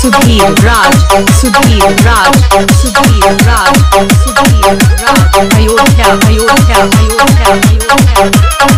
Sudhir Raj, Sudhir Raj, Sudhir Raj, Sudhir Raj, Ayodhya, Ayodhya, Ayodhya, Ayodhya.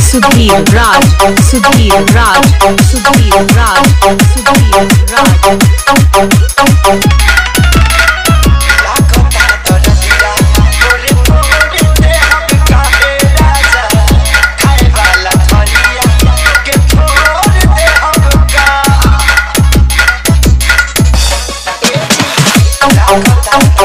Sudhir Raj, Sudhir Raj, Sudhir Raj, Sudhir Raj.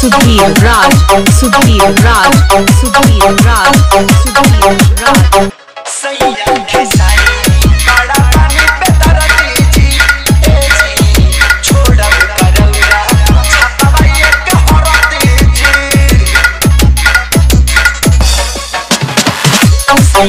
Sudhir Raj Sudhir Raj Sudhir Raj Say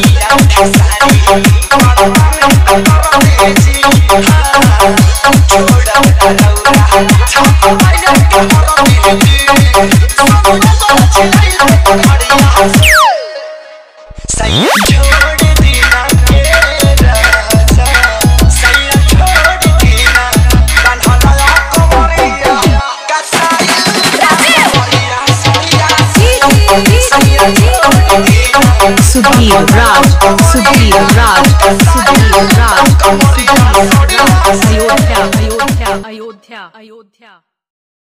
Sudhir Raj, Sudhir Raj, Sudhir Raj, Raj, Ayodhya, Ayodhya, Ayodhya, Ayodhya.